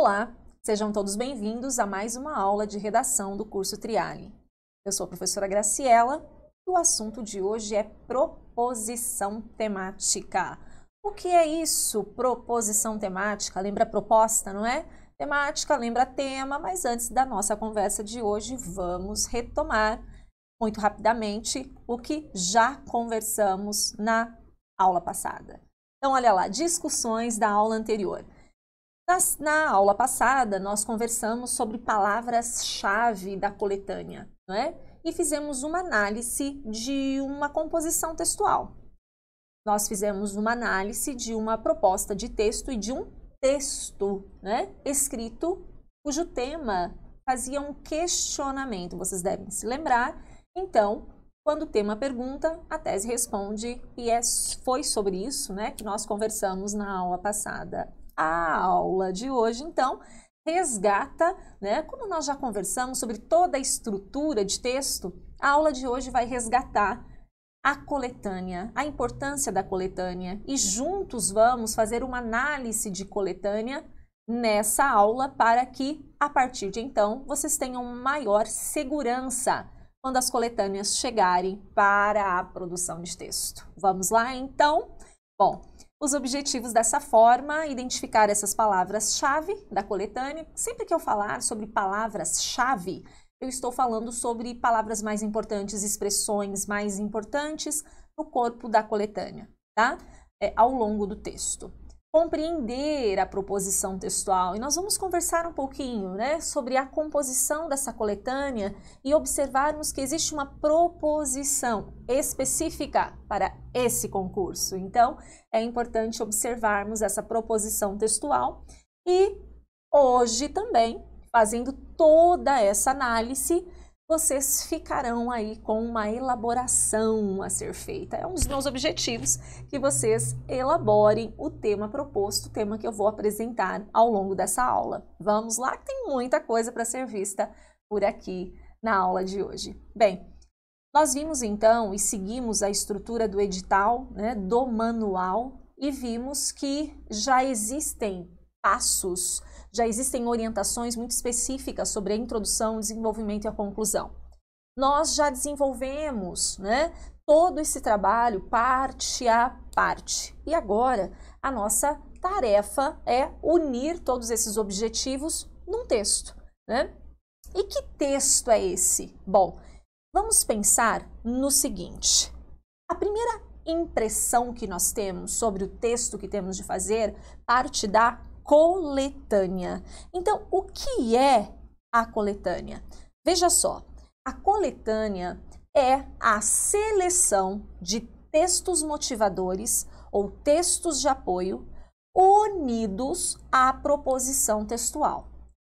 Olá, sejam todos bem-vindos a mais uma aula de redação do curso Triali. Eu sou a professora Graciela e o assunto de hoje é proposição temática. O que é isso, proposição temática? Lembra proposta, não é? Temática lembra tema, mas antes da nossa conversa de hoje, vamos retomar muito rapidamente o que já conversamos na aula passada. Então, olha lá, discussões da aula anterior. Na, na aula passada, nós conversamos sobre palavras-chave da coletânea, não é? E fizemos uma análise de uma composição textual. Nós fizemos uma análise de uma proposta de texto e de um texto, né? Escrito, cujo tema fazia um questionamento. Vocês devem se lembrar. Então, quando o tema pergunta, a tese responde, e é, foi sobre isso né, que nós conversamos na aula passada a aula de hoje, então, resgata, né? Como nós já conversamos sobre toda a estrutura de texto, a aula de hoje vai resgatar a coletânea, a importância da coletânea e juntos vamos fazer uma análise de coletânea nessa aula para que a partir de então vocês tenham maior segurança quando as coletâneas chegarem para a produção de texto. Vamos lá então? Bom, os objetivos dessa forma, identificar essas palavras-chave da coletânea. Sempre que eu falar sobre palavras-chave, eu estou falando sobre palavras mais importantes, expressões mais importantes no corpo da coletânea, tá? É, ao longo do texto compreender a proposição textual. E nós vamos conversar um pouquinho né, sobre a composição dessa coletânea e observarmos que existe uma proposição específica para esse concurso. Então, é importante observarmos essa proposição textual e hoje também, fazendo toda essa análise, vocês ficarão aí com uma elaboração a ser feita. É um dos meus objetivos que vocês elaborem o tema proposto, o tema que eu vou apresentar ao longo dessa aula. Vamos lá, que tem muita coisa para ser vista por aqui na aula de hoje. Bem, nós vimos então e seguimos a estrutura do edital, né, do manual, e vimos que já existem passos já existem orientações muito específicas sobre a introdução, o desenvolvimento e a conclusão. Nós já desenvolvemos né, todo esse trabalho parte a parte. E agora a nossa tarefa é unir todos esses objetivos num texto. Né? E que texto é esse? Bom, vamos pensar no seguinte: a primeira impressão que nós temos sobre o texto que temos de fazer parte da coletânea. Então, o que é a coletânea? Veja só, a coletânea é a seleção de textos motivadores ou textos de apoio unidos à proposição textual.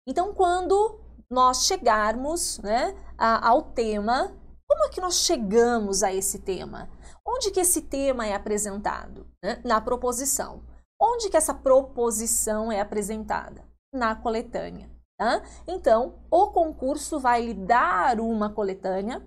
Então, quando nós chegarmos né, ao tema, como é que nós chegamos a esse tema? Onde que esse tema é apresentado? Né? Na proposição. Onde que essa proposição é apresentada? Na coletânea. Tá? Então, o concurso vai lhe dar uma coletânea,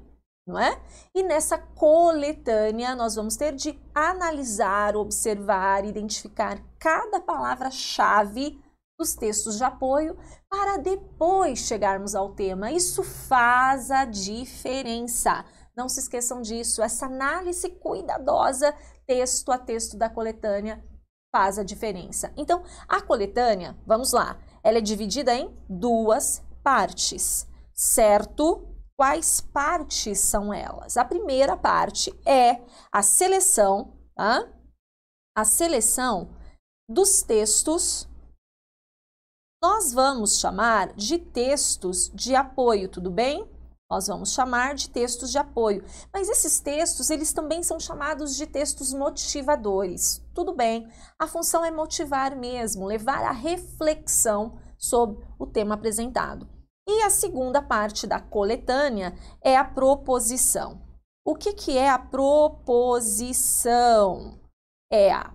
não é? E nessa coletânea nós vamos ter de analisar, observar, identificar cada palavra-chave dos textos de apoio para depois chegarmos ao tema. Isso faz a diferença. Não se esqueçam disso. Essa análise cuidadosa, texto a texto da coletânea, faz a diferença. Então, a coletânea, vamos lá, ela é dividida em duas partes, certo? Quais partes são elas? A primeira parte é a seleção, tá? A seleção dos textos. Nós vamos chamar de textos de apoio, tudo bem? Nós vamos chamar de textos de apoio. Mas esses textos, eles também são chamados de textos motivadores. Tudo bem, a função é motivar mesmo, levar a reflexão sobre o tema apresentado. E a segunda parte da coletânea é a proposição. O que, que é a proposição? É a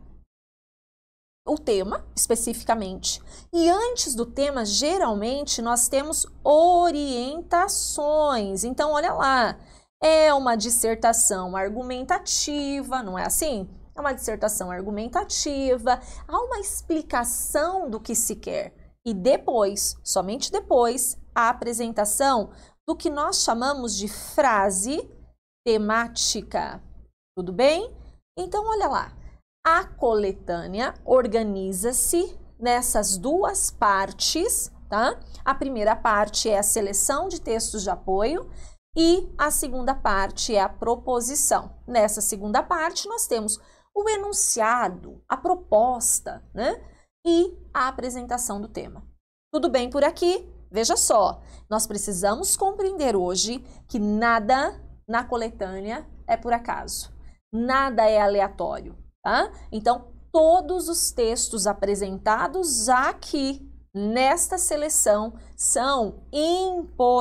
o tema especificamente. E antes do tema, geralmente nós temos orientações. Então, olha lá, é uma dissertação argumentativa, não é assim? É uma dissertação argumentativa, há uma explicação do que se quer. e depois, somente depois, a apresentação do que nós chamamos de frase temática. Tudo bem? Então, olha lá. A coletânea organiza-se nessas duas partes, tá? A primeira parte é a seleção de textos de apoio e a segunda parte é a proposição. Nessa segunda parte, nós temos o enunciado, a proposta, né? E a apresentação do tema. Tudo bem por aqui? Veja só, nós precisamos compreender hoje que nada na coletânea é por acaso. Nada é aleatório, tá? Então, todos os textos apresentados aqui nesta seleção são importantes.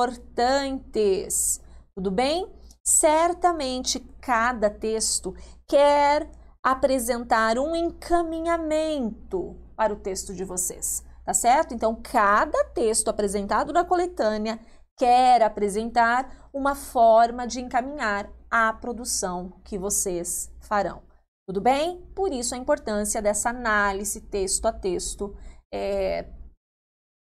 Tudo bem? Certamente cada texto quer apresentar um encaminhamento para o texto de vocês, tá certo? Então, cada texto apresentado na coletânea quer apresentar uma forma de encaminhar a produção que vocês farão. Tudo bem? Por isso a importância dessa análise texto a texto, é,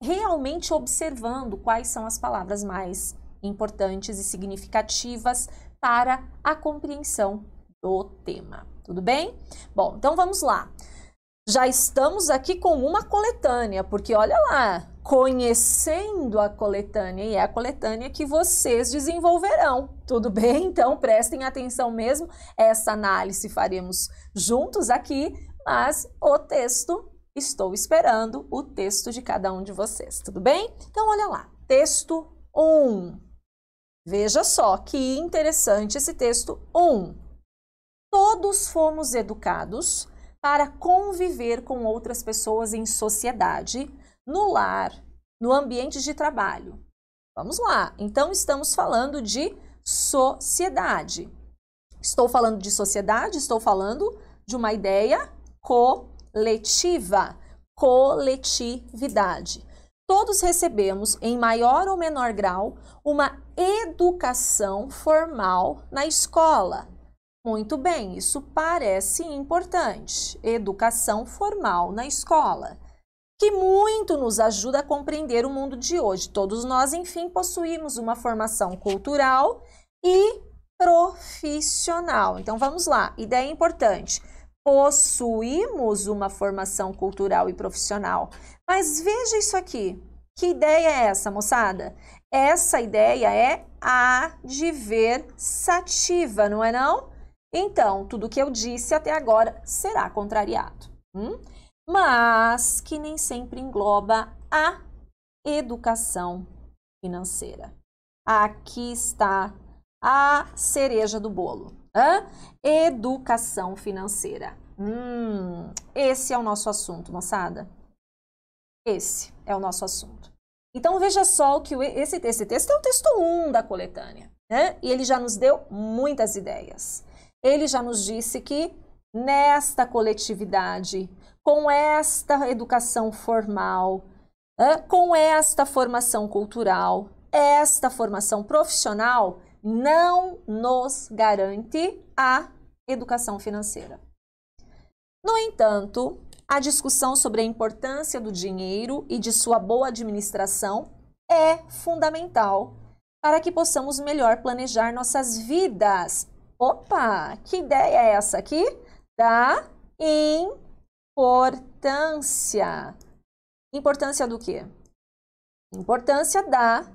realmente observando quais são as palavras mais importantes e significativas para a compreensão do tema. Tudo bem? Bom, então vamos lá. Já estamos aqui com uma coletânea, porque olha lá, conhecendo a coletânea, e é a coletânea que vocês desenvolverão, tudo bem? Então prestem atenção mesmo, essa análise faremos juntos aqui, mas o texto, estou esperando o texto de cada um de vocês, tudo bem? Então olha lá, texto 1. Veja só que interessante esse texto 1. Todos fomos educados para conviver com outras pessoas em sociedade, no lar, no ambiente de trabalho. Vamos lá. Então estamos falando de sociedade. Estou falando de sociedade, estou falando de uma ideia coletiva, coletividade. Todos recebemos, em maior ou menor grau, uma educação formal na escola, muito bem, isso parece importante. Educação formal na escola, que muito nos ajuda a compreender o mundo de hoje. Todos nós, enfim, possuímos uma formação cultural e profissional. Então vamos lá, ideia importante. Possuímos uma formação cultural e profissional. Mas veja isso aqui. Que ideia é essa, moçada? Essa ideia é adversativa, não é não? Então, tudo que eu disse até agora será contrariado. Hum? Mas que nem sempre engloba a educação financeira. Aqui está a cereja do bolo. Hã? Educação financeira. Hum, esse é o nosso assunto, moçada. Esse é o nosso assunto. Então veja só que esse, esse texto é o texto 1 um da coletânea, né? E ele já nos deu muitas ideias ele já nos disse que nesta coletividade, com esta educação formal, com esta formação cultural, esta formação profissional não nos garante a educação financeira. No entanto, a discussão sobre a importância do dinheiro e de sua boa administração é fundamental para que possamos melhor planejar nossas vidas Opa, que ideia é essa aqui? Da importância. Importância do quê? Importância da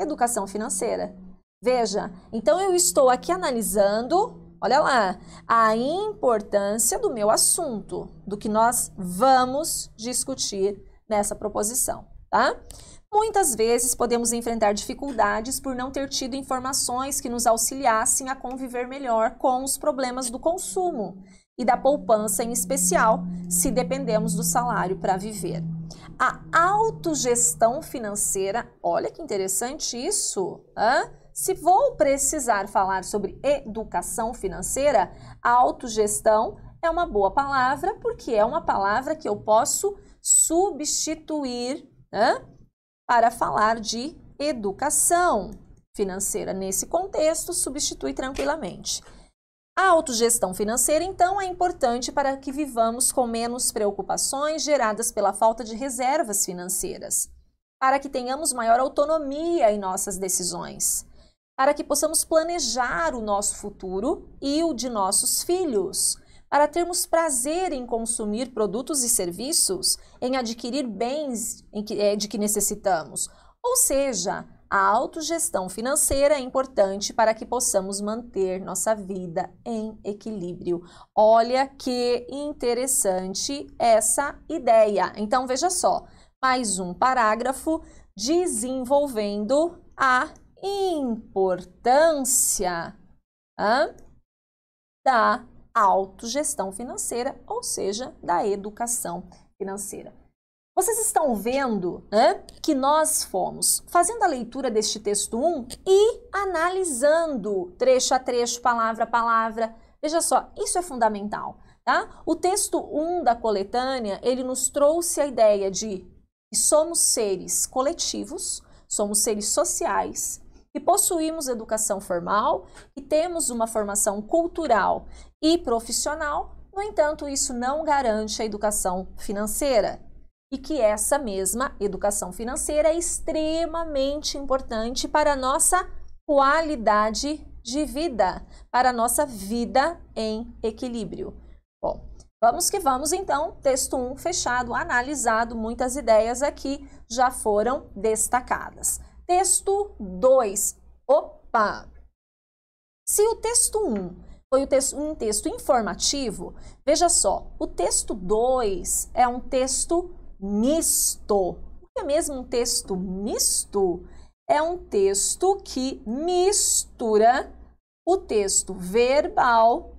educação financeira. Veja, então eu estou aqui analisando, olha lá, a importância do meu assunto, do que nós vamos discutir nessa proposição, tá? Muitas vezes podemos enfrentar dificuldades por não ter tido informações que nos auxiliassem a conviver melhor com os problemas do consumo e da poupança em especial, se dependemos do salário para viver. A autogestão financeira, olha que interessante isso. Hein? Se vou precisar falar sobre educação financeira, autogestão é uma boa palavra porque é uma palavra que eu posso substituir hein? para falar de educação financeira. Nesse contexto, substitui tranquilamente. A autogestão financeira, então, é importante para que vivamos com menos preocupações geradas pela falta de reservas financeiras, para que tenhamos maior autonomia em nossas decisões, para que possamos planejar o nosso futuro e o de nossos filhos, para termos prazer em consumir produtos e serviços, em adquirir bens eh, de que necessitamos. Ou seja, a autogestão financeira é importante para que possamos manter nossa vida em equilíbrio. Olha que interessante essa ideia. Então, veja só, mais um parágrafo desenvolvendo a importância hein, da autogestão financeira, ou seja, da educação financeira. Vocês estão vendo né, que nós fomos fazendo a leitura deste texto 1 e analisando trecho a trecho, palavra a palavra. Veja só, isso é fundamental. Tá? O texto 1 da coletânea, ele nos trouxe a ideia de que somos seres coletivos, somos seres sociais, que possuímos educação formal, e temos uma formação cultural e profissional, no entanto, isso não garante a educação financeira e que essa mesma educação financeira é extremamente importante para a nossa qualidade de vida, para a nossa vida em equilíbrio. Bom, vamos que vamos então, texto 1 fechado, analisado, muitas ideias aqui já foram destacadas. Texto 2. Opa! Se o texto 1 foi o texto, um texto informativo, veja só, o texto 2 é um texto misto. O que é mesmo um texto misto? É um texto que mistura o texto verbal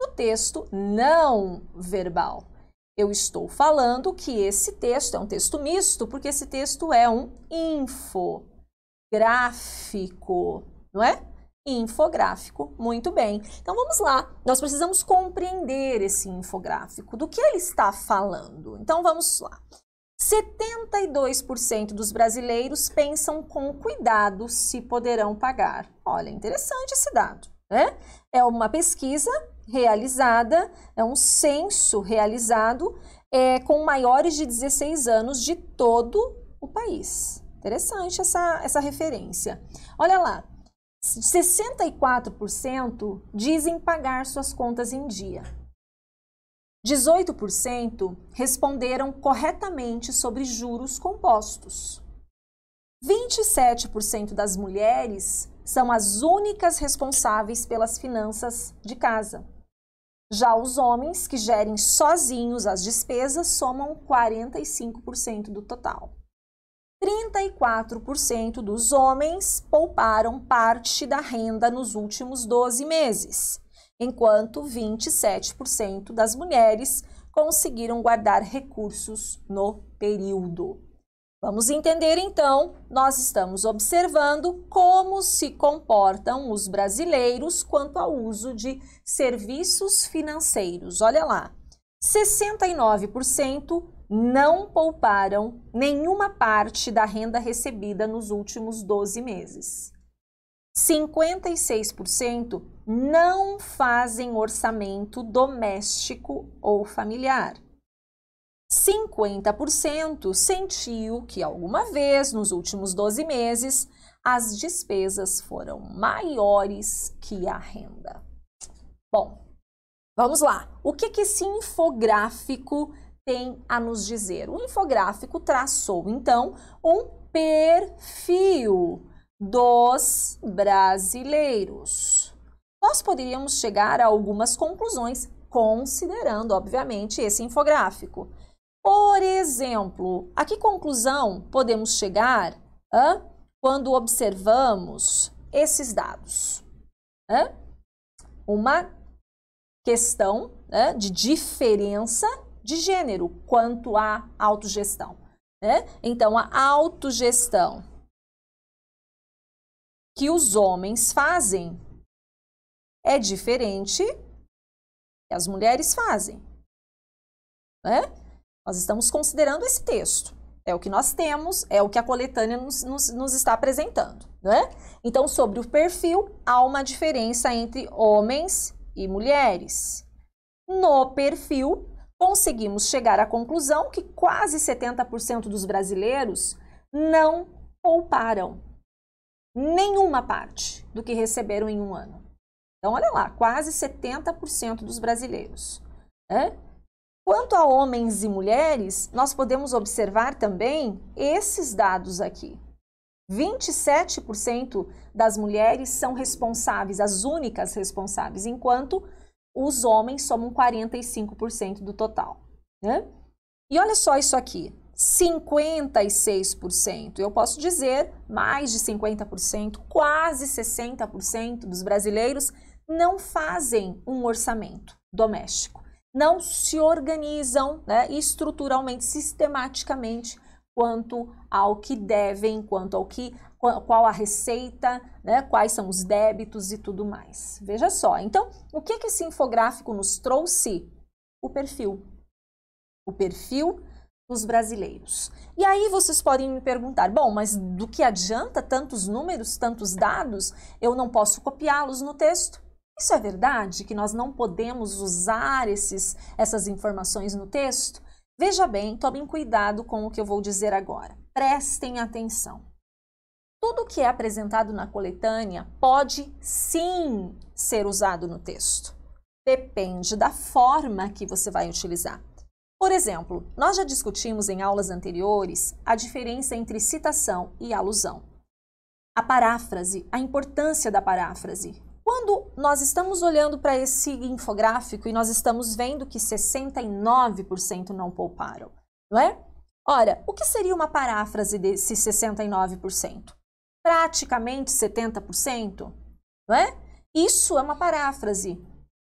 do texto não verbal. Eu estou falando que esse texto é um texto misto porque esse texto é um infográfico, não é? Infográfico, muito bem. Então vamos lá, nós precisamos compreender esse infográfico, do que ele está falando. Então vamos lá. 72% dos brasileiros pensam com cuidado se poderão pagar. Olha, interessante esse dado, né? É uma pesquisa realizada, é um censo realizado é, com maiores de 16 anos de todo o país. Interessante essa, essa referência. Olha lá, 64% dizem pagar suas contas em dia. 18% responderam corretamente sobre juros compostos. 27% das mulheres são as únicas responsáveis pelas finanças de casa. Já os homens que gerem sozinhos as despesas somam 45% do total. 34% dos homens pouparam parte da renda nos últimos 12 meses enquanto 27% das mulheres conseguiram guardar recursos no período. Vamos entender então, nós estamos observando como se comportam os brasileiros quanto ao uso de serviços financeiros. Olha lá, 69% não pouparam nenhuma parte da renda recebida nos últimos 12 meses. 56% não fazem orçamento doméstico ou familiar. 50% sentiu que alguma vez nos últimos 12 meses as despesas foram maiores que a renda. Bom, vamos lá. O que, que esse infográfico tem a nos dizer? O infográfico traçou então um perfil dos brasileiros. Nós poderíamos chegar a algumas conclusões considerando, obviamente, esse infográfico. Por exemplo, a que conclusão podemos chegar hã, quando observamos esses dados? Hã? Uma questão hã, de diferença de gênero quanto à autogestão. Né? Então, a autogestão que os homens fazem é diferente que as mulheres fazem. Né? Nós estamos considerando esse texto. É o que nós temos, é o que a coletânea nos, nos, nos está apresentando. Né? Então, sobre o perfil, há uma diferença entre homens e mulheres. No perfil, conseguimos chegar à conclusão que quase 70% dos brasileiros não pouparam nenhuma parte do que receberam em um ano. Então, olha lá, quase 70% dos brasileiros. Né? Quanto a homens e mulheres, nós podemos observar também esses dados aqui. 27% das mulheres são responsáveis, as únicas responsáveis, enquanto os homens somam 45% do total. Né? E olha só isso aqui: 56%, eu posso dizer mais de 50%, quase 60% dos brasileiros não fazem um orçamento doméstico, não se organizam né, estruturalmente, sistematicamente quanto ao que devem, quanto ao que qual a receita, né, quais são os débitos e tudo mais. Veja só. Então, o que, que esse infográfico nos trouxe? O perfil. O perfil dos brasileiros. E aí vocês podem me perguntar: bom, mas do que adianta tantos números, tantos dados? Eu não posso copiá-los no texto? Isso é verdade que nós não podemos usar esses, essas informações no texto? Veja bem, tomem cuidado com o que eu vou dizer agora. Prestem atenção. Tudo que é apresentado na coletânea pode sim ser usado no texto. Depende da forma que você vai utilizar. Por exemplo, nós já discutimos em aulas anteriores a diferença entre citação e alusão. A paráfrase, a importância da paráfrase. Quando nós estamos olhando para esse infográfico e nós estamos vendo que 69% não pouparam, não é? Ora, o que seria uma paráfrase desse 69%? praticamente 70%, não é? Isso é uma paráfrase.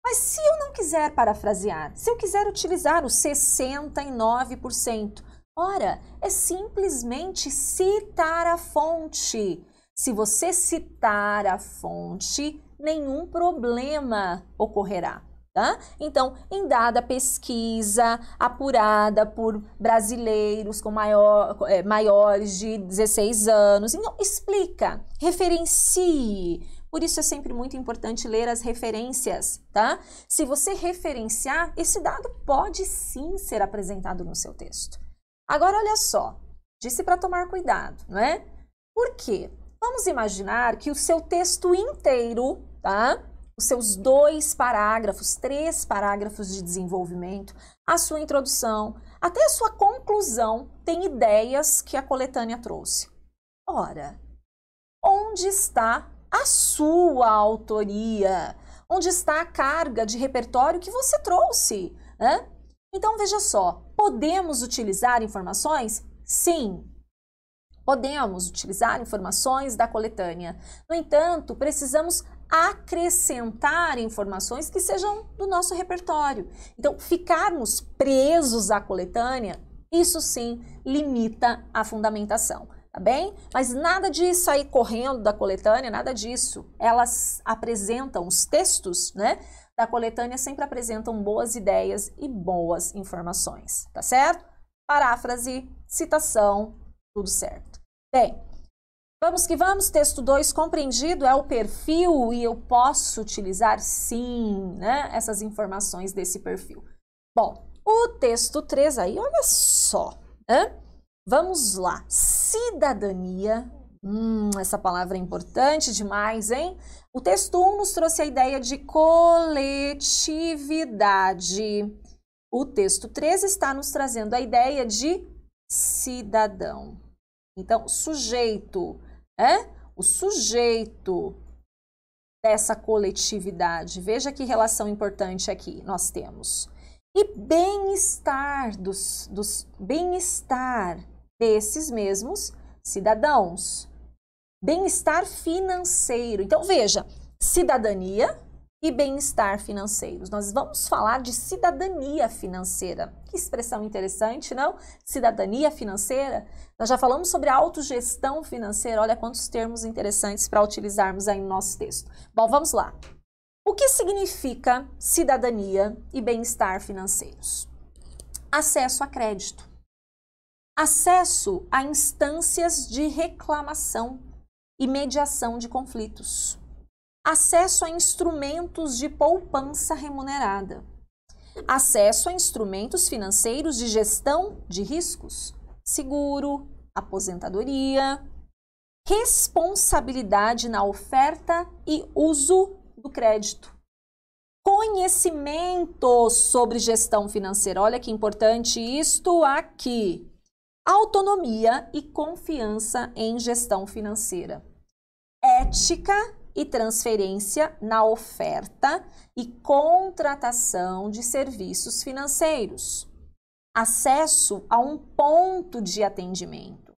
Mas se eu não quiser parafrasear, se eu quiser utilizar o 69%, ora, é simplesmente citar a fonte. Se você citar a fonte, nenhum problema ocorrerá. Tá? Então, em dada pesquisa apurada por brasileiros com maior, é, maiores de 16 anos, então explica, referencie. Por isso é sempre muito importante ler as referências, tá? Se você referenciar, esse dado pode sim ser apresentado no seu texto. Agora, olha só, disse para tomar cuidado, não é? Por quê? Vamos imaginar que o seu texto inteiro, tá? os seus dois parágrafos, três parágrafos de desenvolvimento, a sua introdução, até a sua conclusão, tem ideias que a coletânea trouxe. Ora, onde está a sua autoria? Onde está a carga de repertório que você trouxe? Né? Então, veja só, podemos utilizar informações? Sim, podemos utilizar informações da coletânea. No entanto, precisamos acrescentar informações que sejam do nosso repertório. Então, ficarmos presos à coletânea, isso sim limita a fundamentação, tá bem? Mas nada de sair correndo da coletânea, nada disso. Elas apresentam os textos, né? Da coletânea sempre apresentam boas ideias e boas informações, tá certo? Paráfrase, citação, tudo certo. Bem, Vamos que vamos, texto 2 compreendido é o perfil e eu posso utilizar sim, né, essas informações desse perfil. Bom, o texto 3 aí, olha só, né? Vamos lá. Cidadania, hum, essa palavra é importante demais, hein? O texto 1 nos trouxe a ideia de coletividade. O texto 3 está nos trazendo a ideia de cidadão. Então, sujeito, é o sujeito dessa coletividade. Veja que relação importante aqui nós temos. E bem-estar dos, dos bem-estar desses mesmos cidadãos. Bem-estar financeiro. Então veja, cidadania e bem-estar financeiros. Nós vamos falar de cidadania financeira. Que expressão interessante, não? Cidadania financeira. Nós já falamos sobre autogestão financeira. Olha quantos termos interessantes para utilizarmos aí no nosso texto. Bom, vamos lá. O que significa cidadania e bem-estar financeiros? Acesso a crédito. Acesso a instâncias de reclamação e mediação de conflitos acesso a instrumentos de poupança remunerada, acesso a instrumentos financeiros de gestão de riscos, seguro, aposentadoria, responsabilidade na oferta e uso do crédito. Conhecimento sobre gestão financeira. Olha que importante isto aqui. Autonomia e confiança em gestão financeira. Ética e transferência na oferta e contratação de serviços financeiros. Acesso a um ponto de atendimento.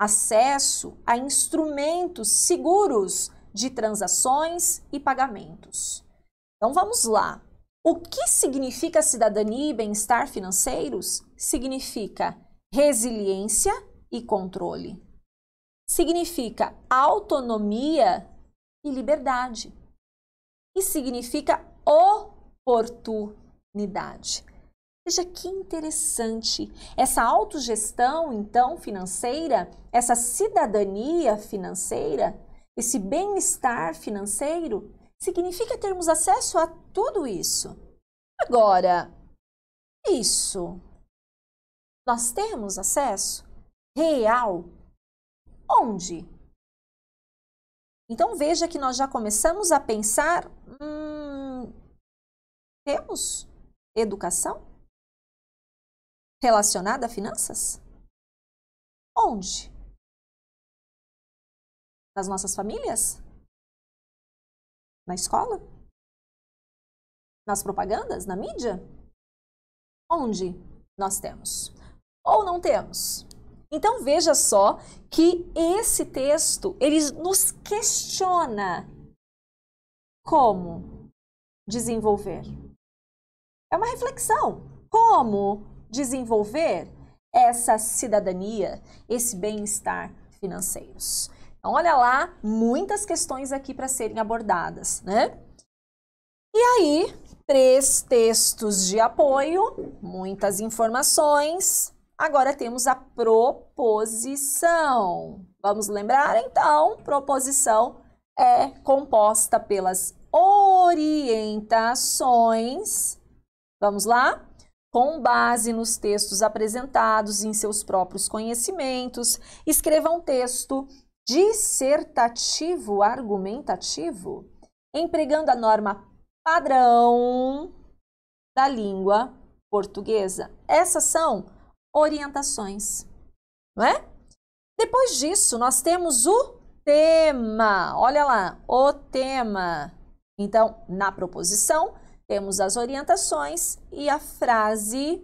Acesso a instrumentos seguros de transações e pagamentos. Então vamos lá. O que significa cidadania e bem-estar financeiros? Significa resiliência e controle. Significa autonomia e liberdade. E significa oportunidade. Veja que interessante. Essa autogestão, então, financeira, essa cidadania financeira, esse bem-estar financeiro, significa termos acesso a tudo isso. Agora, isso, nós temos acesso real? Onde? Então veja que nós já começamos a pensar: hum, temos educação relacionada a finanças? Onde? Nas nossas famílias? Na escola? Nas propagandas? Na mídia? Onde nós temos? Ou não temos? Então veja só que esse texto ele nos questiona como desenvolver. É uma reflexão. Como desenvolver essa cidadania, esse bem-estar financeiros? Então, olha lá, muitas questões aqui para serem abordadas, né? E aí, três textos de apoio, muitas informações. Agora temos a proposição. Vamos lembrar então, proposição é composta pelas orientações. Vamos lá? Com base nos textos apresentados em seus próprios conhecimentos, escreva um texto dissertativo argumentativo, empregando a norma padrão da língua portuguesa. Essas são orientações, não é? Depois disso, nós temos o tema. Olha lá, o tema. Então, na proposição, temos as orientações e a frase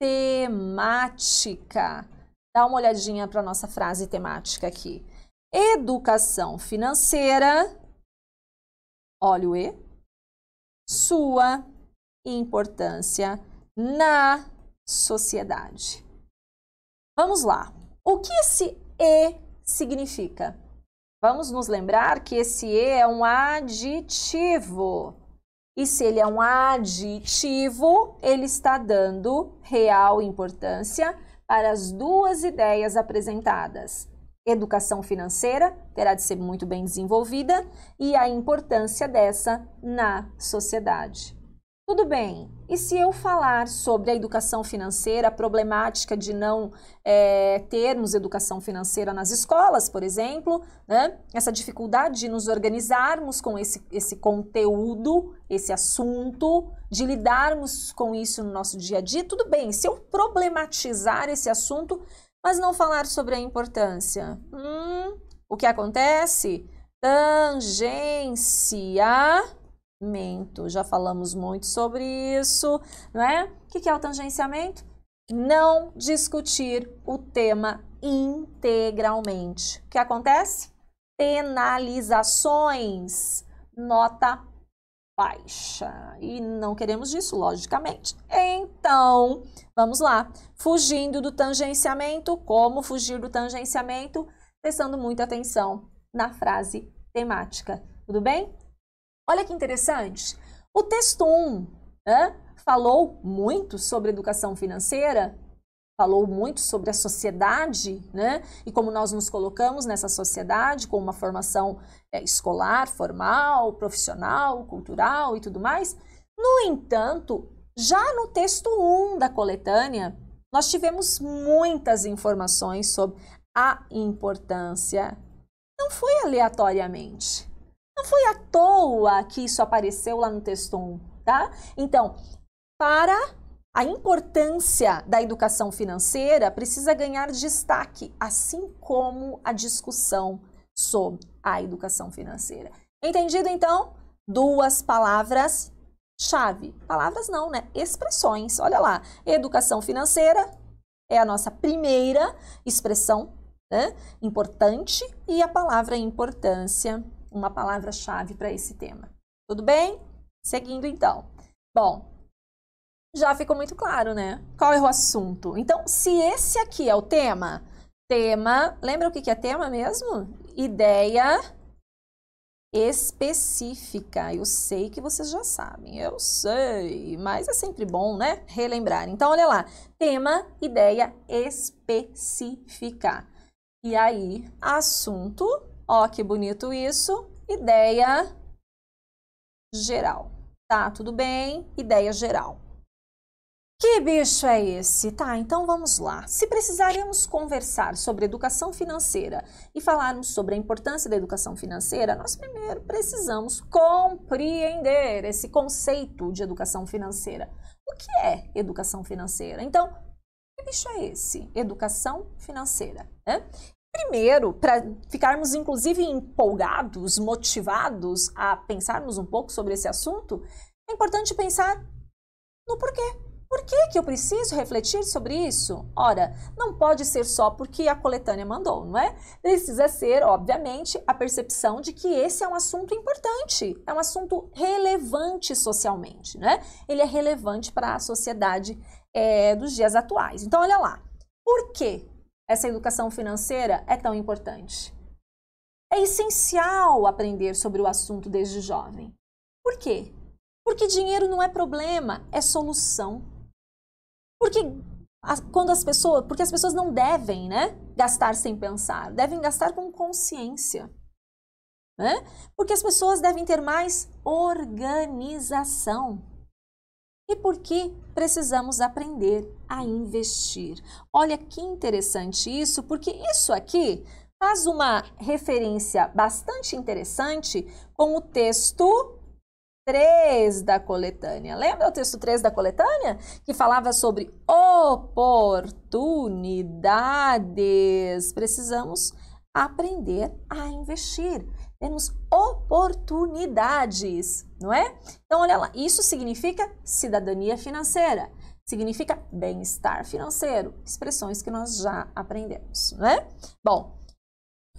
temática. Dá uma olhadinha para a nossa frase temática aqui. Educação financeira, olha o E, sua importância na sociedade. Vamos lá. O que esse E significa? Vamos nos lembrar que esse E é um aditivo. E se ele é um aditivo, ele está dando real importância para as duas ideias apresentadas. Educação financeira terá de ser muito bem desenvolvida e a importância dessa na sociedade. Tudo bem, e se eu falar sobre a educação financeira, a problemática de não é, termos educação financeira nas escolas, por exemplo, né? essa dificuldade de nos organizarmos com esse, esse conteúdo, esse assunto, de lidarmos com isso no nosso dia a dia, tudo bem, se eu problematizar esse assunto, mas não falar sobre a importância, hum, o que acontece? Tangência já falamos muito sobre isso, não é? O que é o tangenciamento? Não discutir o tema integralmente. O que acontece? Penalizações, nota baixa. E não queremos isso, logicamente. Então, vamos lá. Fugindo do tangenciamento, como fugir do tangenciamento? Prestando muita atenção na frase temática. Tudo bem? Olha que interessante. O texto 1 né, falou muito sobre educação financeira, falou muito sobre a sociedade, né? E como nós nos colocamos nessa sociedade com uma formação é, escolar, formal, profissional, cultural e tudo mais. No entanto, já no texto 1 da coletânea, nós tivemos muitas informações sobre a importância. Não foi aleatoriamente. Não foi à toa que isso apareceu lá no texto 1, tá? Então, para a importância da educação financeira precisa ganhar destaque, assim como a discussão sobre a educação financeira. Entendido então? Duas palavras chave. Palavras não, né? Expressões. Olha lá, educação financeira é a nossa primeira expressão né? importante e a palavra importância, uma palavra-chave para esse tema. Tudo bem? Seguindo então. Bom, já ficou muito claro, né? Qual é o assunto? Então, se esse aqui é o tema, tema, lembra o que é tema mesmo? Ideia específica. Eu sei que vocês já sabem, eu sei, mas é sempre bom, né? Relembrar. Então, olha lá, tema, ideia específica. E aí, assunto, ó que bonito isso, ideia geral. Tá, tudo bem? Ideia geral. Que bicho é esse? Tá, então vamos lá. Se precisaremos conversar sobre educação financeira e falarmos sobre a importância da educação financeira, nós primeiro precisamos compreender esse conceito de educação financeira. O que é educação financeira? Então, que bicho é esse? Educação financeira. Né? Primeiro, para ficarmos inclusive empolgados, motivados a pensarmos um pouco sobre esse assunto, é importante pensar no porquê. Por que, que eu preciso refletir sobre isso? Ora, não pode ser só porque a coletânea mandou, não é? Precisa ser, obviamente, a percepção de que esse é um assunto importante, é um assunto relevante socialmente, né? Ele é relevante para a sociedade é, dos dias atuais. Então, olha lá. Por que essa educação financeira é tão importante? É essencial aprender sobre o assunto desde jovem. Por quê? Porque dinheiro não é problema, é solução. Porque quando as pessoas, porque as pessoas não devem, né, gastar sem pensar, devem gastar com consciência. Né? Porque as pessoas devem ter mais organização. E porque precisamos aprender a investir. Olha que interessante isso, porque isso aqui faz uma referência bastante interessante com o texto 3 da coletânea. Lembra o texto 3 da coletânea? Que falava sobre oportunidades. Precisamos aprender a investir. Temos oportunidades, não é? Então, olha lá, isso significa cidadania financeira, significa bem-estar financeiro, expressões que nós já aprendemos, não é? Bom,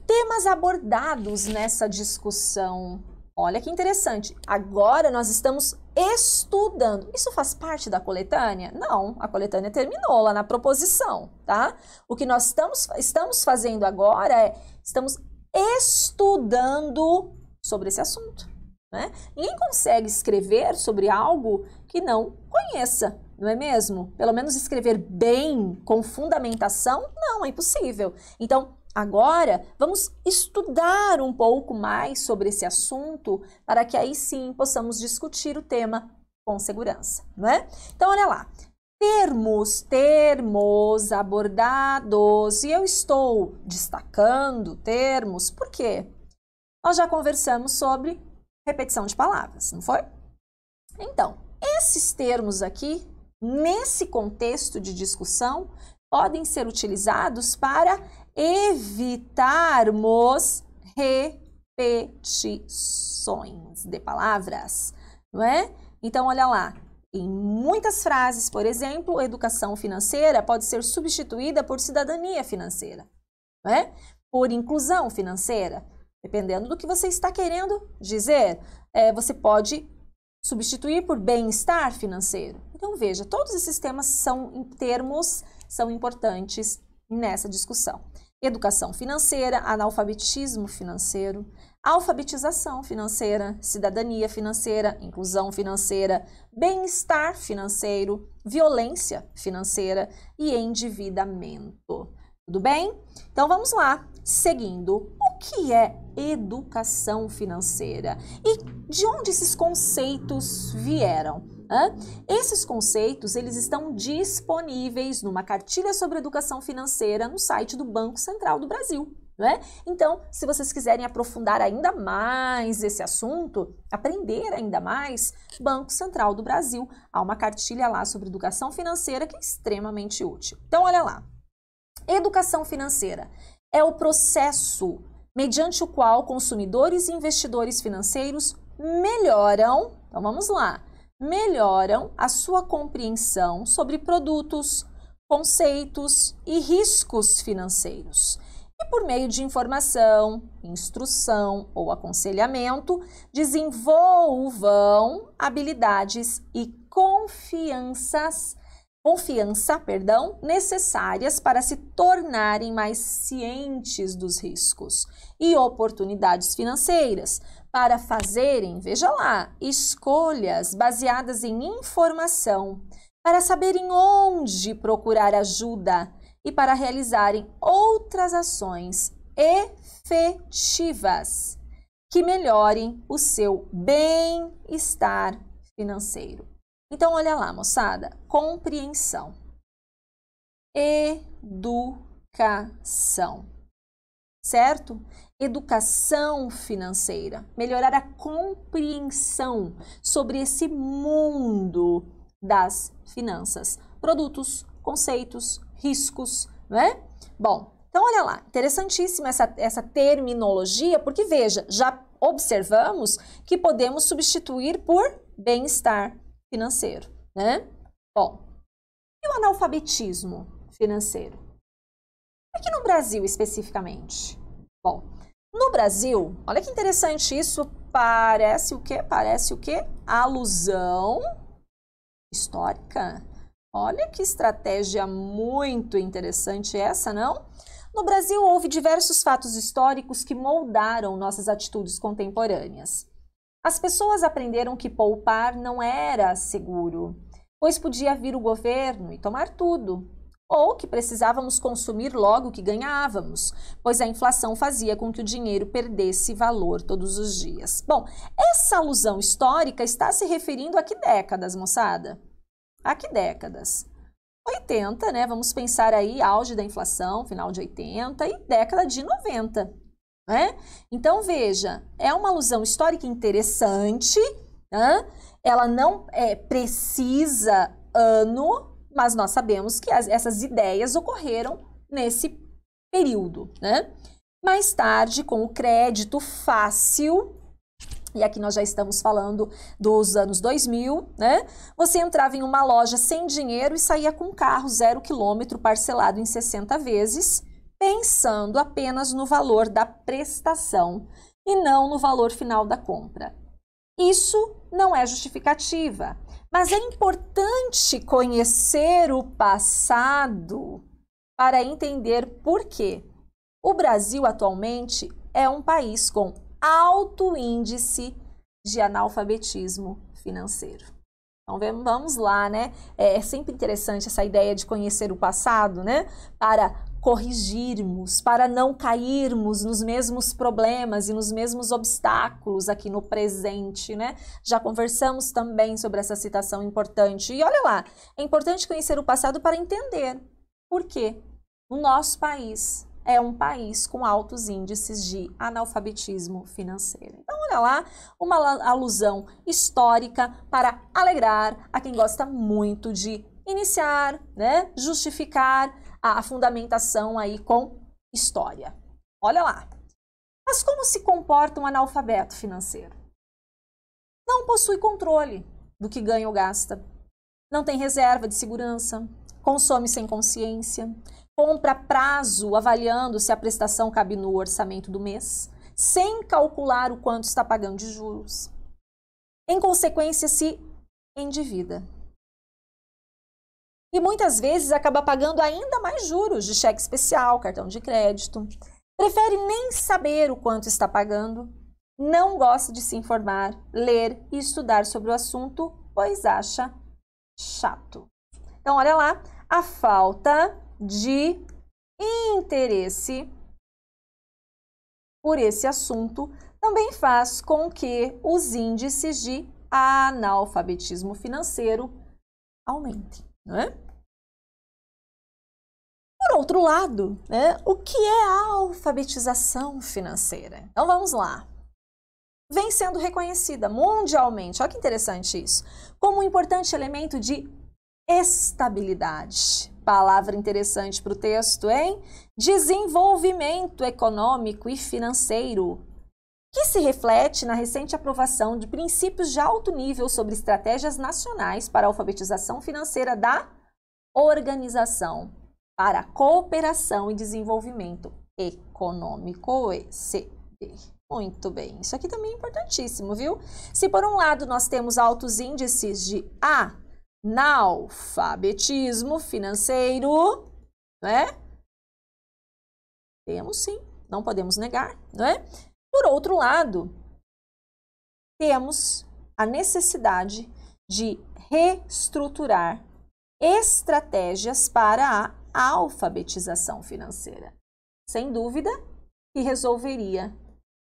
temas abordados nessa discussão Olha que interessante. Agora nós estamos estudando. Isso faz parte da coletânea? Não, a coletânea terminou lá na proposição, tá? O que nós estamos, estamos fazendo agora é estamos estudando sobre esse assunto. Né? Ninguém consegue escrever sobre algo que não conheça, não é mesmo? Pelo menos escrever bem, com fundamentação, não, é impossível. Então, Agora, vamos estudar um pouco mais sobre esse assunto para que aí sim possamos discutir o tema com segurança, não é? Então, olha lá. Termos, termos abordados. E eu estou destacando termos porque nós já conversamos sobre repetição de palavras, não foi? Então, esses termos aqui, nesse contexto de discussão, podem ser utilizados para evitarmos repetições de palavras, não é? Então, olha lá. Em muitas frases, por exemplo, educação financeira pode ser substituída por cidadania financeira, não é? Por inclusão financeira. Dependendo do que você está querendo dizer, é, você pode substituir por bem-estar financeiro. Então, veja, todos esses temas são termos, são importantes nessa discussão educação financeira, analfabetismo financeiro, alfabetização financeira, cidadania financeira, inclusão financeira, bem-estar financeiro, violência financeira e endividamento. Tudo bem? Então vamos lá, seguindo. Que é educação financeira e de onde esses conceitos vieram? Esses conceitos eles estão disponíveis numa cartilha sobre educação financeira no site do Banco Central do Brasil. Né? Então, se vocês quiserem aprofundar ainda mais esse assunto, aprender ainda mais, Banco Central do Brasil, há uma cartilha lá sobre educação financeira que é extremamente útil. Então, olha lá. Educação financeira é o processo mediante o qual consumidores e investidores financeiros melhoram, então vamos lá, melhoram a sua compreensão sobre produtos, conceitos e riscos financeiros. E por meio de informação, instrução ou aconselhamento, desenvolvam habilidades e confianças confiança, perdão, necessárias para se tornarem mais cientes dos riscos e oportunidades financeiras, para fazerem, veja lá, escolhas baseadas em informação, para saberem onde procurar ajuda e para realizarem outras ações efetivas que melhorem o seu bem-estar financeiro. Então, olha lá, moçada, compreensão, educação, certo? educação financeira, melhorar a compreensão sobre esse mundo das finanças, produtos, conceitos, riscos, não é? Bom, então olha lá, interessantíssima essa, essa terminologia, porque veja, já observamos que podemos substituir por bem-estar financeiro, né? Bom, e o analfabetismo financeiro? Aqui no Brasil especificamente. Bom, no Brasil, olha que interessante isso, parece o quê? Parece o quê? Alusão histórica. Olha que estratégia muito interessante essa, não? No Brasil, houve diversos fatos históricos que moldaram nossas atitudes contemporâneas. As pessoas aprenderam que poupar não era seguro, pois podia vir o governo e tomar tudo, ou que precisávamos consumir logo o que ganhávamos, pois a inflação fazia com que o dinheiro perdesse valor todos os dias. Bom, essa alusão histórica está se referindo a que décadas, moçada? A que décadas? 80, né? Vamos pensar aí auge da inflação, final de 80 e década de 90, né? Então veja, é uma alusão histórica interessante, né? Ela não é, precisa ano mas nós sabemos que as, essas ideias ocorreram nesse período, né? Mais tarde, com o crédito fácil, e aqui nós já estamos falando dos anos 2000, né? Você entrava em uma loja sem dinheiro e saía com um carro zero quilômetro parcelado em 60 vezes, pensando apenas no valor da prestação e não no valor final da compra. Isso não é justificativa. Mas é importante conhecer o passado para entender por quê. O Brasil atualmente é um país com alto índice de analfabetismo financeiro. Então vamos lá, né? É sempre interessante essa ideia de conhecer o passado, né? Para corrigirmos, para não cairmos nos mesmos problemas e nos mesmos obstáculos aqui no presente, né? Já conversamos também sobre essa citação importante. E olha lá, é importante conhecer o passado para entender por quê o nosso país é um país com altos índices de analfabetismo financeiro. Então, olha lá, uma alusão histórica para alegrar a quem gosta muito de iniciar, né, justificar a, fundamentação aí com história. Olha lá. Mas como se comporta um analfabeto financeiro? Não possui controle do que ganha ou gasta. Não tem reserva de segurança, consome sem consciência, compra prazo avaliando se a prestação cabe no orçamento do mês, sem calcular o quanto está pagando de juros. Em consequência, se endivida e muitas vezes acaba pagando ainda mais juros de cheque especial, cartão de crédito. Prefere nem saber o quanto está pagando não gosta de se informar, ler e estudar sobre o assunto, pois acha chato. Então, olha lá, a falta de interesse por esse assunto também faz com que os índices de analfabetismo financeiro aumentem, não é? Por outro lado, né, o que é a alfabetização financeira? Então vamos lá. Vem sendo reconhecida mundialmente, olha que interessante isso, como um importante elemento de estabilidade. Palavra interessante para o texto, hein? Desenvolvimento econômico e financeiro, que se reflete na recente aprovação de princípios de alto nível sobre estratégias nacionais para a alfabetização financeira da Organização para a Cooperação e Desenvolvimento Econômico, OECD. Muito bem, isso aqui também é importantíssimo, viu? Se por um lado nós temos altos índices de analfabetismo financeiro, né? Temos sim, não podemos negar, não é? Por outro lado, temos a necessidade de reestruturar estratégias para a alfabetização financeira. Sem dúvida que resolveria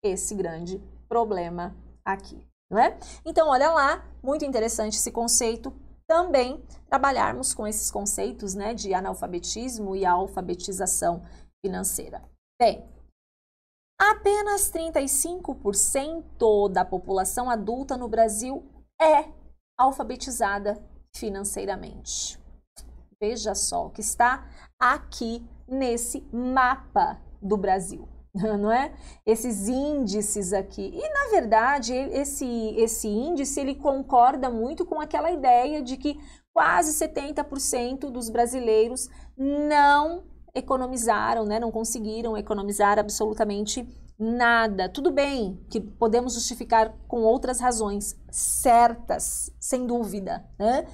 esse grande problema aqui, não é? Então, olha lá, muito interessante esse conceito. Também trabalharmos com esses conceitos, né, de analfabetismo e alfabetização financeira. Bem, apenas 35% da população adulta no Brasil é alfabetizada financeiramente. Veja só o que está aqui nesse mapa do Brasil, não é? Esses índices aqui. E na verdade, esse esse índice ele concorda muito com aquela ideia de que quase 70% dos brasileiros não economizaram, né? Não conseguiram economizar absolutamente nada. Tudo bem que podemos justificar com outras razões certas, sem dúvida, né?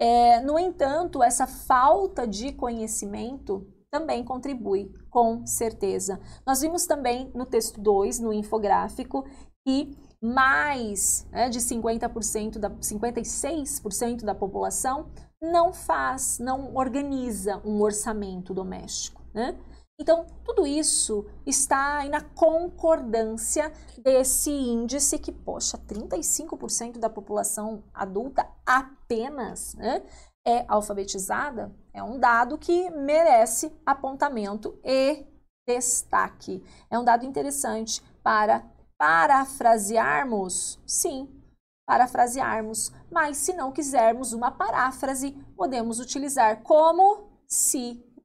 É, no entanto, essa falta de conhecimento também contribui, com certeza. Nós vimos também no texto 2, no infográfico, que mais né, de 50%, da, 56% da população não faz, não organiza um orçamento doméstico. Né? Então, tudo isso está aí na concordância desse índice que, poxa, 35% da população adulta apenas né, é alfabetizada. É um dado que merece apontamento e destaque. É um dado interessante para parafrasearmos, sim, parafrasearmos, mas se não quisermos uma paráfrase, podemos utilizar como citação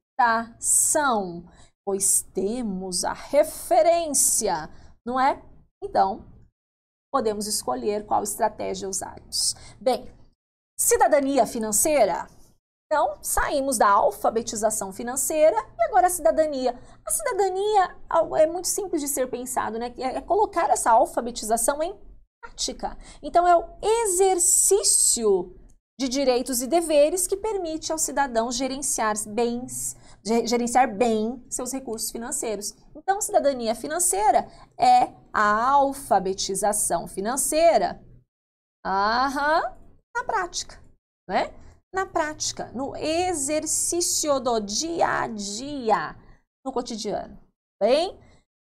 pois temos a referência, não é? Então, podemos escolher qual estratégia usarmos. Bem, cidadania financeira. Então, saímos da alfabetização financeira e agora a cidadania. A cidadania é muito simples de ser pensado, né? É colocar essa alfabetização em prática. Então, é o exercício de direitos e deveres que permite ao cidadão gerenciar bens, gerenciar bem seus recursos financeiros. Então, cidadania financeira é a alfabetização financeira aham, na prática, né? Na prática, no exercício do dia a dia, no cotidiano. Bem,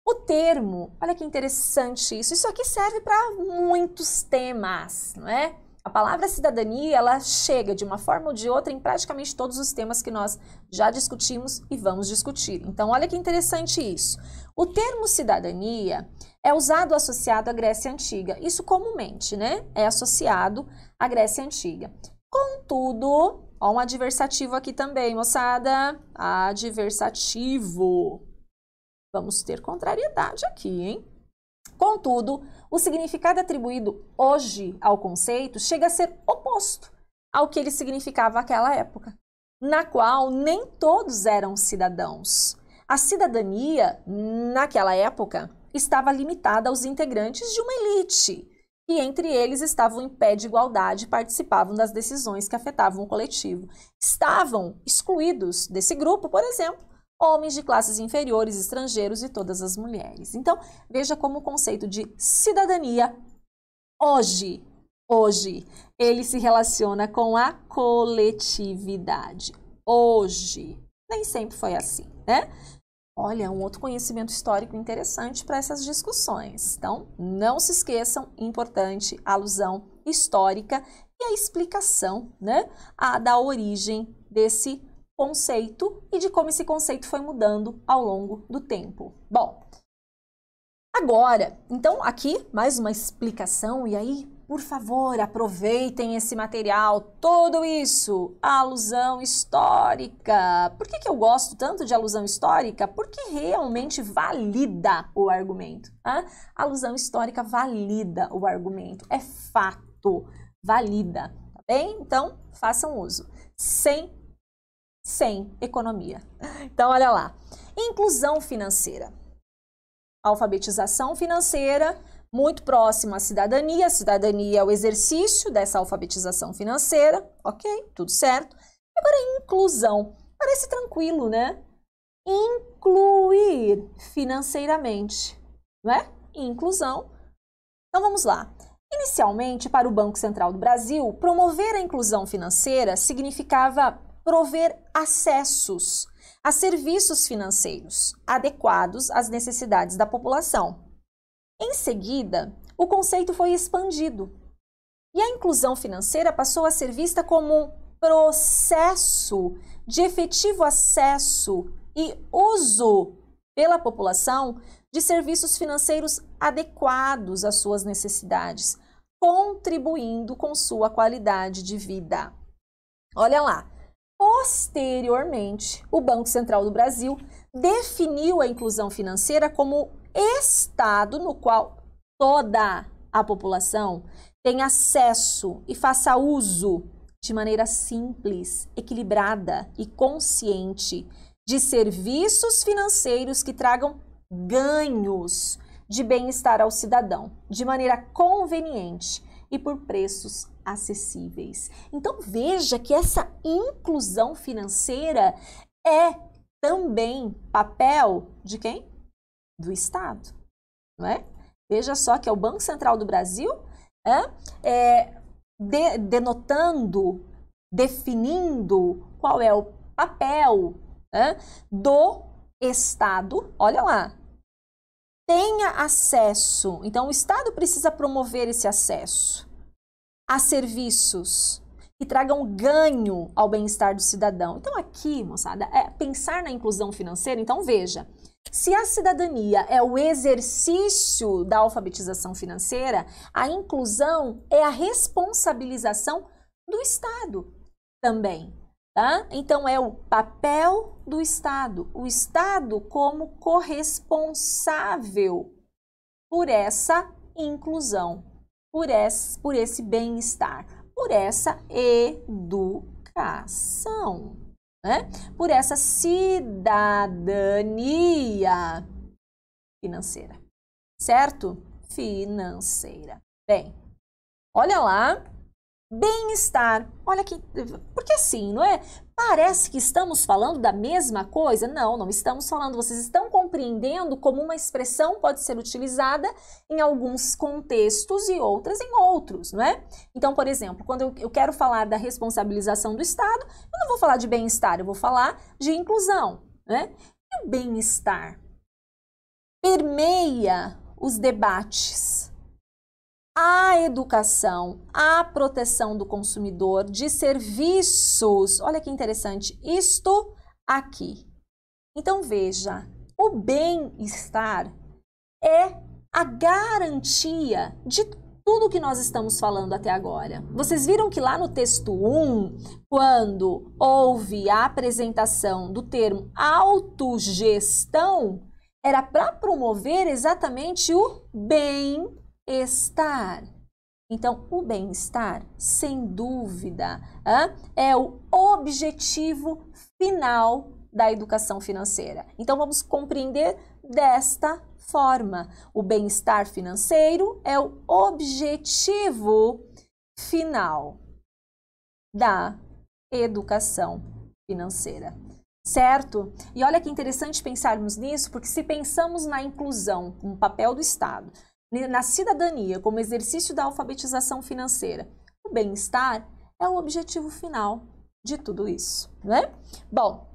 o termo, olha que interessante isso. Isso aqui serve para muitos temas, não é? A palavra cidadania, ela chega de uma forma ou de outra em praticamente todos os temas que nós já discutimos e vamos discutir. Então, olha que interessante isso. O termo cidadania é usado associado à Grécia Antiga. Isso comumente, né? É associado à Grécia Antiga. Contudo, ó, um adversativo aqui também, moçada. Adversativo. Vamos ter contrariedade aqui, hein? Contudo, o significado atribuído hoje ao conceito chega a ser oposto ao que ele significava naquela época, na qual nem todos eram cidadãos. A cidadania, naquela época, estava limitada aos integrantes de uma elite, e entre eles estavam em pé de igualdade e participavam das decisões que afetavam o coletivo. Estavam excluídos desse grupo, por exemplo, homens de classes inferiores, estrangeiros e todas as mulheres. Então, veja como o conceito de cidadania hoje, hoje, ele se relaciona com a coletividade. Hoje, nem sempre foi assim, né? Olha, um outro conhecimento histórico interessante para essas discussões. Então, não se esqueçam, importante, alusão histórica e a explicação né, a, da origem desse conceito e de como esse conceito foi mudando ao longo do tempo. Bom, agora, então aqui mais uma explicação e aí por favor, aproveitem esse material, tudo isso, alusão histórica. Por que, que eu gosto tanto de alusão histórica? Porque realmente valida o argumento. Alusão histórica valida o argumento, é fato, valida, tá bem? Então, façam uso. Sem, sem economia. Então, olha lá. Inclusão financeira. Alfabetização financeira muito próximo à cidadania. A cidadania é o exercício dessa alfabetização financeira, ok? Tudo certo. Agora, inclusão. Parece tranquilo, né? Incluir financeiramente, não é? Inclusão. Então vamos lá. Inicialmente, para o Banco Central do Brasil, promover a inclusão financeira significava prover acessos a serviços financeiros adequados às necessidades da população. Em seguida, o conceito foi expandido e a inclusão financeira passou a ser vista como um processo de efetivo acesso e uso pela população de serviços financeiros adequados às suas necessidades, contribuindo com sua qualidade de vida. Olha lá. Posteriormente, o Banco Central do Brasil definiu a inclusão financeira como estado no qual toda a população tem acesso e faça uso de maneira simples, equilibrada e consciente de serviços financeiros que tragam ganhos de bem-estar ao cidadão, de maneira conveniente e por preços acessíveis. Então veja que essa inclusão financeira é também papel de quem? do Estado, não é? Veja só que é o Banco Central do Brasil é, é, de, denotando, definindo qual é o papel é, do Estado. Olha lá, tenha acesso. Então, o Estado precisa promover esse acesso a serviços que tragam ganho ao bem-estar do cidadão. Então, aqui, moçada, é pensar na inclusão financeira. Então, veja, se a cidadania é o exercício da alfabetização financeira, a inclusão é a responsabilização do Estado também. Tá? Então, é o papel do Estado, o Estado como corresponsável por essa inclusão, por esse, por esse bem-estar, por essa educação né? por essa cidadania financeira, certo? Financeira. Bem, olha lá, bem-estar. Olha que. Porque assim, não é? Parece que estamos falando da mesma coisa? Não, não estamos falando. Vocês estão compreendendo como uma expressão pode ser utilizada em alguns contextos e outras em outros, não é? Então, por exemplo, quando eu, quero falar da responsabilização do Estado, eu não vou falar de bem-estar, eu vou falar de inclusão, né? E o bem-estar permeia os debates a educação, a proteção do consumidor, de serviços. Olha que interessante, isto aqui. Então veja, o bem-estar é a garantia de tudo que nós estamos falando até agora. Vocês viram que lá no texto 1, quando houve a apresentação do termo autogestão, era para promover exatamente o bem estar. Então, o bem-estar, sem dúvida, é o objetivo final da educação financeira. Então, vamos compreender desta forma: o bem-estar financeiro é o objetivo final da educação financeira. certo? E olha que interessante pensarmos nisso, porque se pensamos na inclusão como papel do Estado, na cidadania como exercício da alfabetização financeira, o bem-estar é o objetivo final de tudo isso, né? Bom,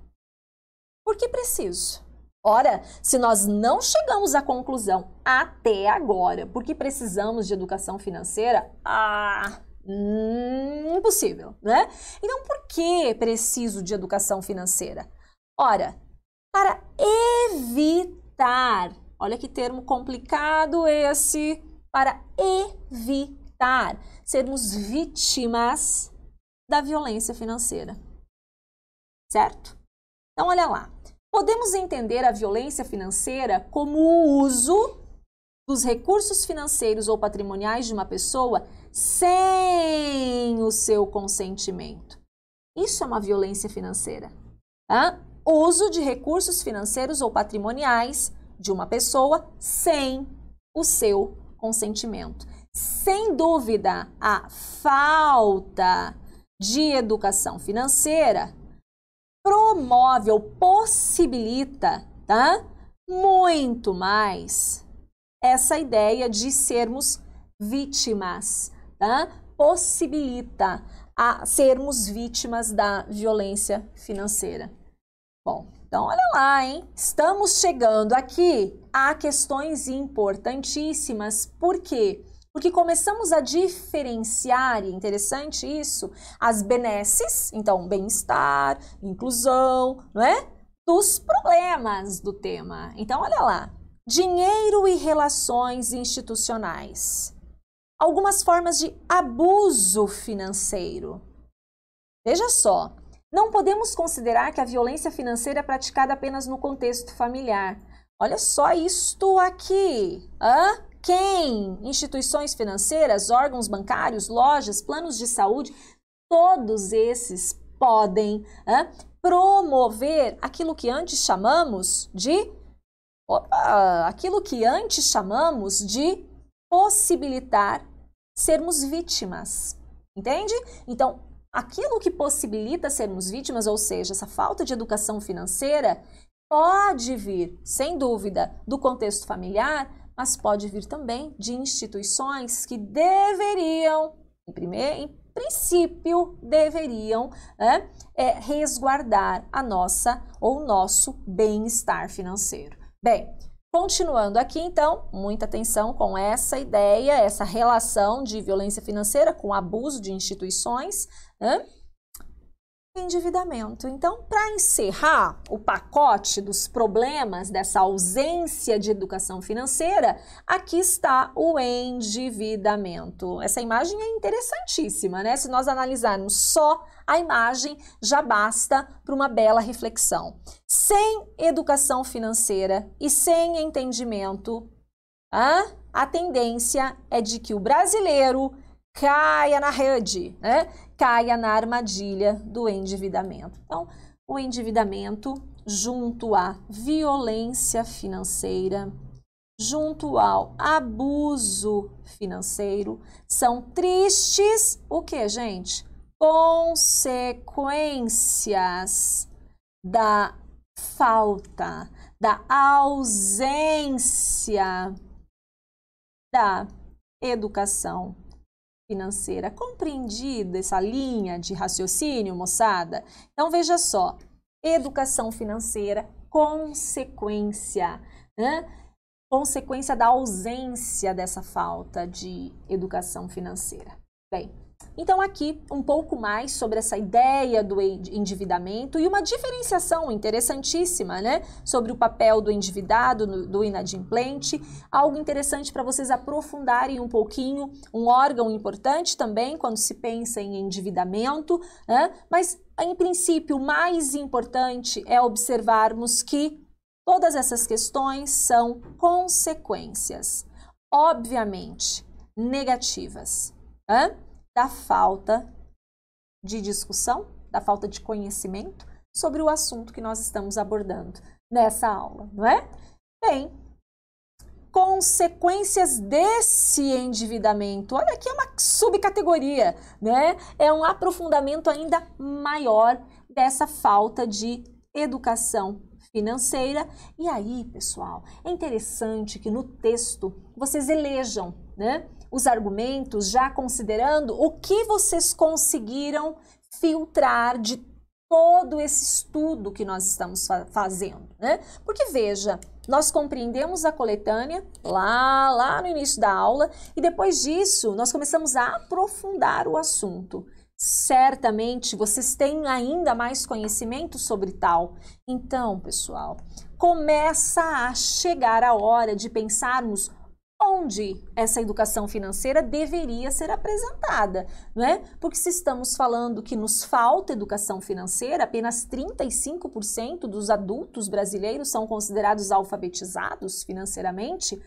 por que preciso? Ora, se nós não chegamos à conclusão até agora, porque precisamos de educação financeira, ah, hum, impossível, né? Então, por que preciso de educação financeira? Ora, para evitar, olha que termo complicado esse, para evitar sermos vítimas da violência financeira. Certo? Então, olha lá. Podemos entender a violência financeira como o uso dos recursos financeiros ou patrimoniais de uma pessoa sem o seu consentimento. Isso é uma violência financeira. Tá? Uso de recursos financeiros ou patrimoniais de uma pessoa sem o seu consentimento. Sem dúvida, a falta de educação financeira promove ou possibilita, tá? Muito mais essa ideia de sermos vítimas, tá? Possibilita a sermos vítimas da violência financeira. Bom, então olha lá, hein? Estamos chegando aqui a questões importantíssimas. Por quê? porque começamos a diferenciar, e é interessante isso, as benesses, então bem-estar, inclusão, não é? Dos problemas do tema. Então, olha lá. Dinheiro e relações institucionais. Algumas formas de abuso financeiro. Veja só, não podemos considerar que a violência financeira é praticada apenas no contexto familiar. Olha só isto aqui. Hã? quem? Instituições financeiras, órgãos bancários, lojas, planos de saúde, todos esses podem né, promover aquilo que antes chamamos de opa, aquilo que antes chamamos de possibilitar sermos vítimas. Entende? Então, aquilo que possibilita sermos vítimas, ou seja, essa falta de educação financeira, pode vir, sem dúvida, do contexto familiar, mas pode vir também de instituições que deveriam, em, primeiro, em princípio, deveriam é, resguardar a nossa ou nosso bem-estar financeiro. Bem, continuando aqui então, muita atenção com essa ideia, essa relação de violência financeira com abuso de instituições. Né? endividamento. Então, para encerrar o pacote dos problemas dessa ausência de educação financeira, aqui está o endividamento. Essa imagem é interessantíssima, né? Se nós analisarmos só a imagem, já basta para uma bela reflexão. Sem educação financeira e sem entendimento, a tendência é de que o brasileiro caia na rede, né? Caia na armadilha do endividamento. Então, o endividamento junto à violência financeira, junto ao abuso financeiro, são tristes o que, gente? Consequências da falta, da ausência da educação financeira. Compreendida essa linha de raciocínio, moçada? Então veja só, educação financeira, consequência, né? consequência da ausência dessa falta de educação financeira. Bem, então, aqui um pouco mais sobre essa ideia do endividamento e uma diferenciação interessantíssima, né? Sobre o papel do endividado, do inadimplente. Algo interessante para vocês aprofundarem um pouquinho. Um órgão importante também quando se pensa em endividamento, né? Mas, em princípio, o mais importante é observarmos que todas essas questões são consequências, obviamente, negativas. Né? Da falta de discussão, da falta de conhecimento sobre o assunto que nós estamos abordando nessa aula, não é? Bem, consequências desse endividamento. Olha aqui é uma subcategoria, né? É um aprofundamento ainda maior dessa falta de educação financeira. E aí, pessoal, é interessante que no texto vocês elejam, né, os argumentos já considerando o que vocês conseguiram filtrar de todo esse estudo que nós estamos fa fazendo, né? Porque veja, nós compreendemos a coletânea lá, lá no início da aula e depois disso nós começamos a aprofundar o assunto. Certamente vocês têm ainda mais conhecimento sobre tal. Então, pessoal, começa a chegar a hora de pensarmos onde essa educação financeira deveria ser apresentada, não é? Porque se estamos falando que nos falta educação financeira, apenas 35% dos adultos brasileiros são considerados alfabetizados financeiramente,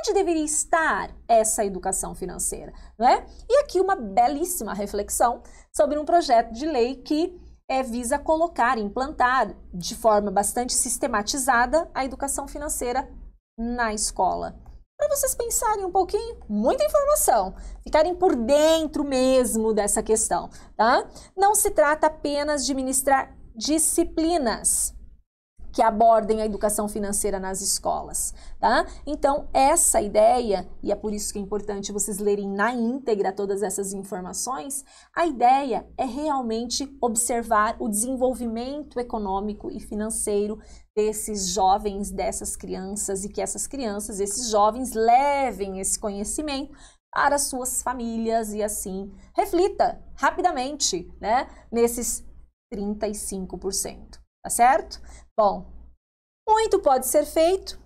onde deveria estar essa educação financeira, não é? E aqui uma belíssima reflexão sobre um projeto de lei que é, visa colocar, implantar de forma bastante sistematizada a educação financeira na escola para vocês pensarem um pouquinho, muita informação, ficarem por dentro mesmo dessa questão, tá? Não se trata apenas de ministrar disciplinas que abordem a educação financeira nas escolas, tá? Então, essa ideia, e é por isso que é importante vocês lerem na íntegra todas essas informações, a ideia é realmente observar o desenvolvimento econômico e financeiro desses jovens, dessas crianças, e que essas crianças, esses jovens levem esse conhecimento para suas famílias e assim reflita rapidamente, né, nesses 35%, tá certo? Bom, muito pode ser feito,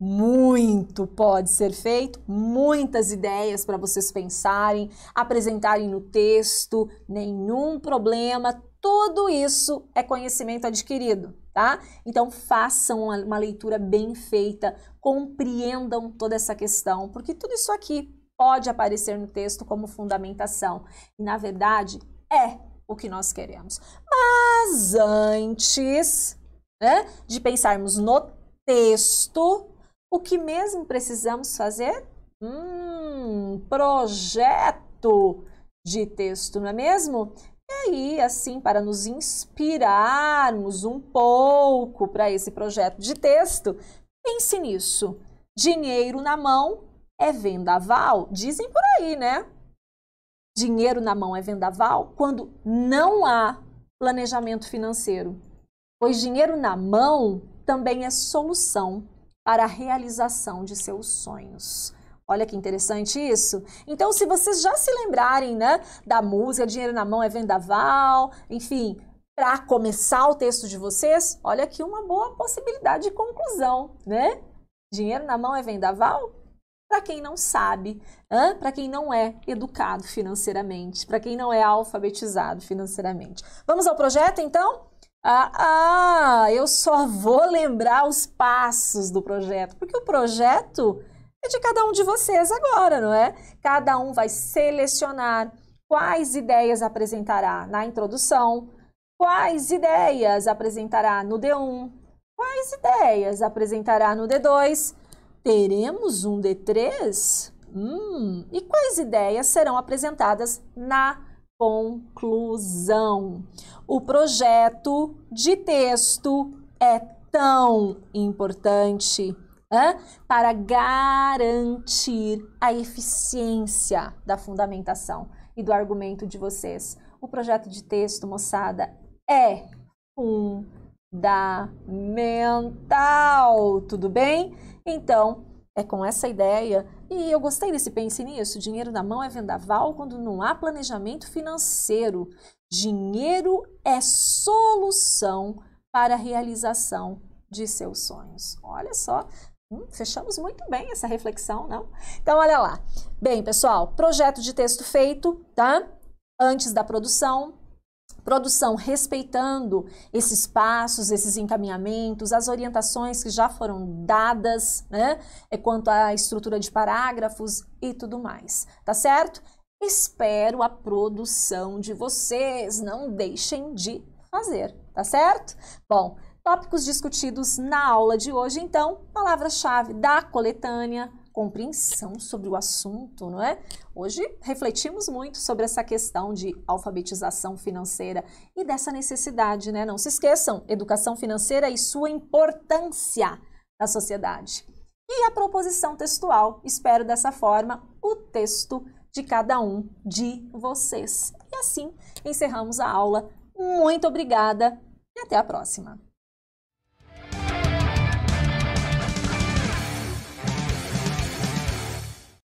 muito pode ser feito, muitas ideias para vocês pensarem, apresentarem no texto, nenhum problema, tudo isso é conhecimento adquirido, tá? Então façam uma, leitura bem feita, compreendam toda essa questão, porque tudo isso aqui pode aparecer no texto como fundamentação e na verdade é o que nós queremos. Mas antes né, de pensarmos no texto, o que mesmo precisamos fazer? Hum, projeto de texto, não é mesmo? E aí, assim, para nos inspirarmos um pouco para esse projeto de texto, pense nisso. Dinheiro na mão é vendaval? Dizem por aí, né? Dinheiro na mão é vendaval quando não há planejamento financeiro pois dinheiro na mão também é solução para a realização de seus sonhos. Olha que interessante isso. Então, se vocês já se lembrarem, né, da música Dinheiro na mão é vendaval, enfim, para começar o texto de vocês, olha aqui uma boa possibilidade de conclusão, né? Dinheiro na mão é vendaval? Para quem não sabe, para quem não é educado financeiramente, para quem não é alfabetizado financeiramente. Vamos ao projeto, então? Ah, ah, eu só vou lembrar os passos do projeto, porque o projeto é de cada um de vocês agora, não é? Cada um vai selecionar quais ideias apresentará na introdução, quais ideias apresentará no D1, quais ideias apresentará no D2. Teremos um D3? Hum, e quais ideias serão apresentadas na conclusão. O projeto de texto é tão importante para garantir a eficiência da fundamentação e do argumento de vocês. O projeto de texto, moçada, é fundamental, tudo bem? Então, é com essa ideia. E eu gostei desse pense nisso. Dinheiro na mão é vendaval quando não há planejamento financeiro. Dinheiro é solução para a realização de seus sonhos. Olha só, hum, fechamos muito bem essa reflexão, não? Então, olha lá. Bem, pessoal, projeto de texto feito, tá? Antes da produção, produção respeitando esses passos, esses encaminhamentos, as orientações que já foram dadas, né, é quanto à estrutura de parágrafos e tudo mais, tá certo? Espero a produção de vocês, não deixem de fazer, tá certo? Bom, tópicos discutidos na aula de hoje, então, palavra-chave da coletânea, compreensão sobre o assunto, não é? Hoje refletimos muito sobre essa questão de alfabetização financeira e dessa necessidade, né? Não se esqueçam, educação financeira e sua importância na sociedade. E a proposição textual, espero dessa forma o texto de cada um de vocês. E assim encerramos a aula. Muito obrigada e até a próxima!